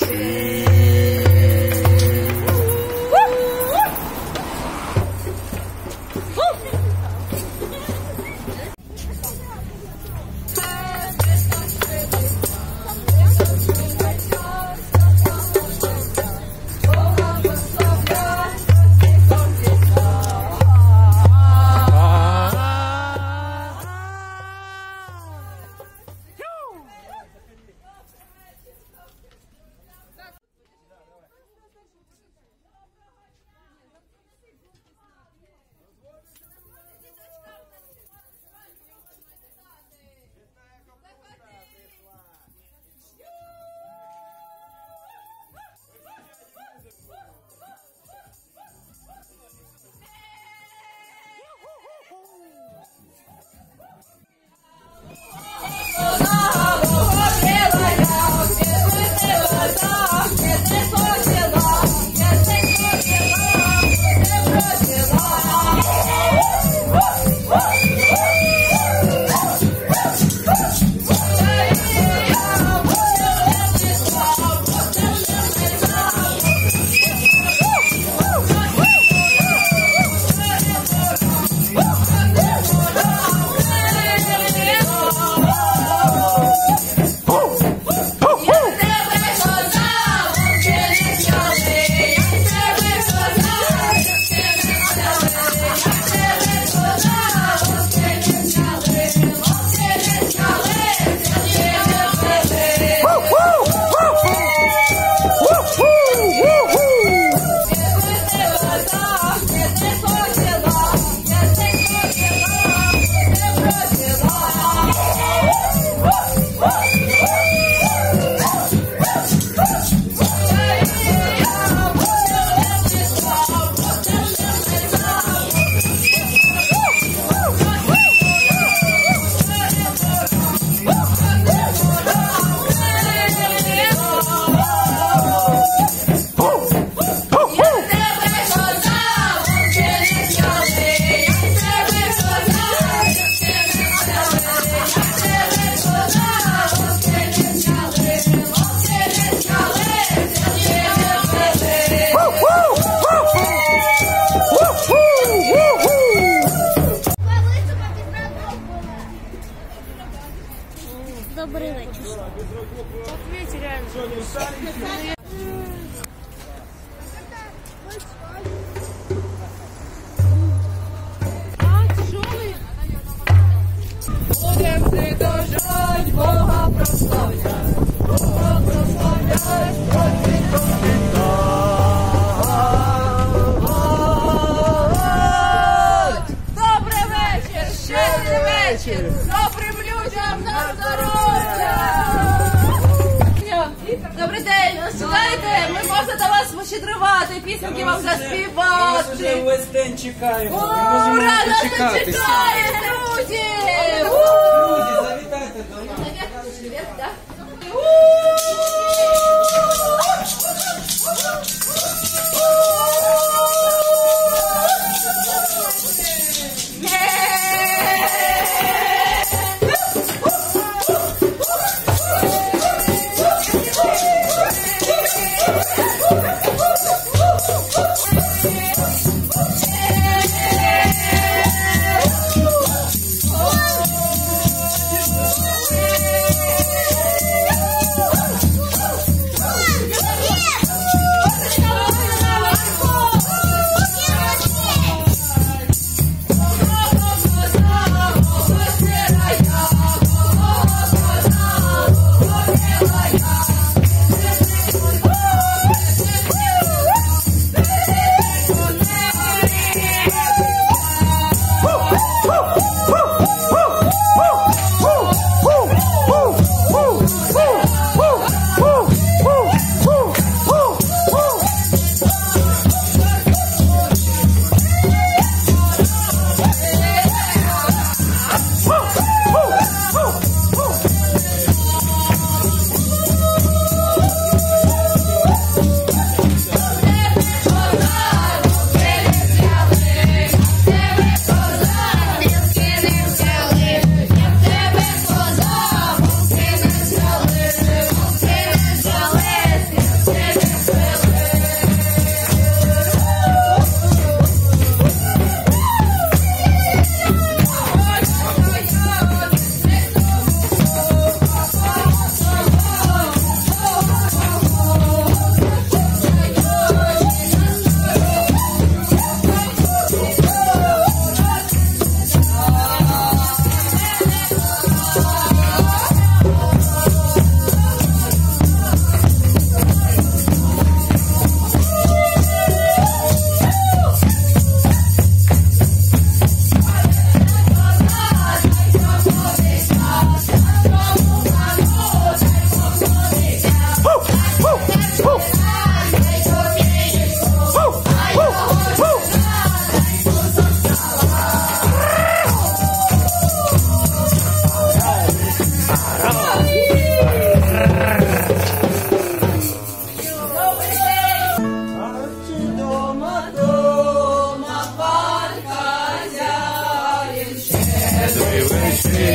весь вечір, добрим людям на здоров'я! Добрий день, сідайте, ми можемо до вас пощедрувати, пісеньки вам Вже заспівати. весь день чекаємо. Рада нас чекає, друзі! Друзі, завітайте до нас. Привет, да?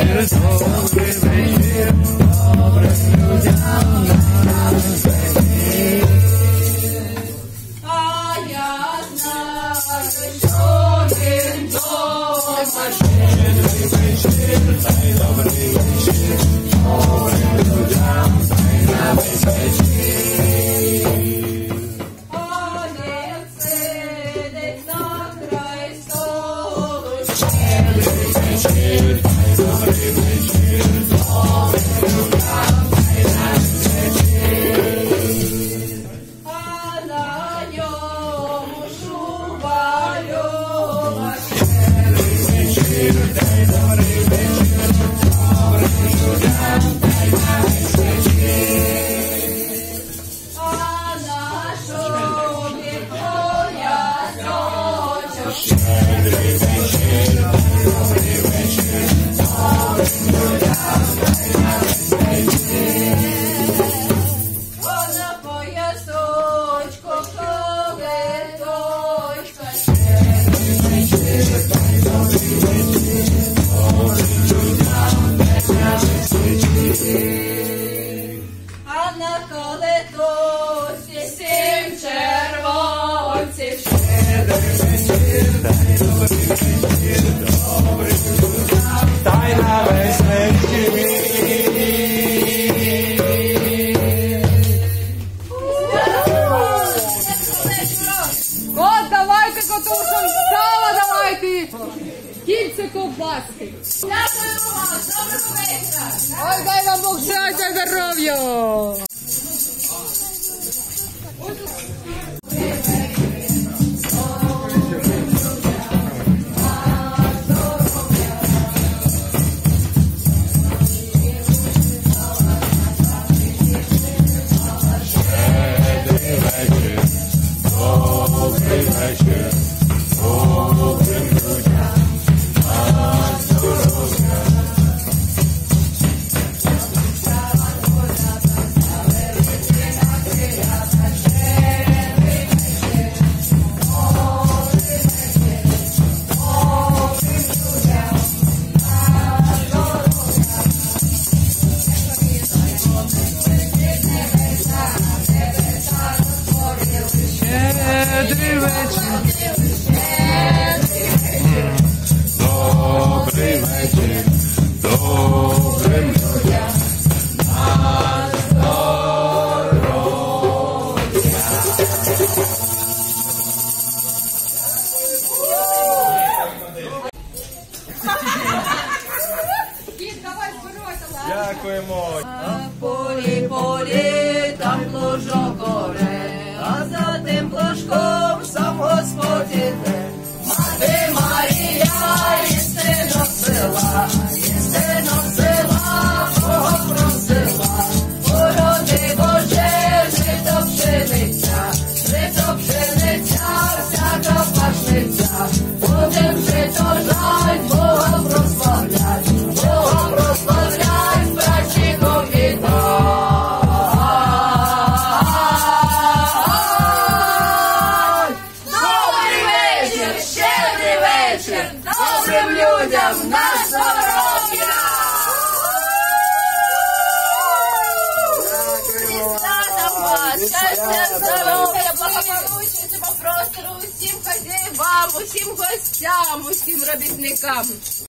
There's always it От, давайте котушам, давайте! Кільце ковбаски! Дякую вам! Доброго вечора! Ой, дай вам Бог здоров'я! pleasure. Oh, Imagine благополуччя цього простору, усім хазяївам, усім гостям, усім робітникам.